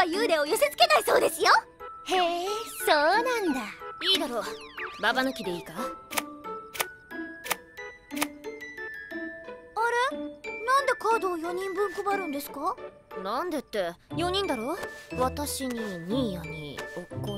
は幽霊を寄せつけないそうですよ。へえそうなんだ。いいだろう。ババ抜きでいいか？あれ？なんでカードを4人分配るんですか？なんでって？4人だろ？私にニーヤにおっこ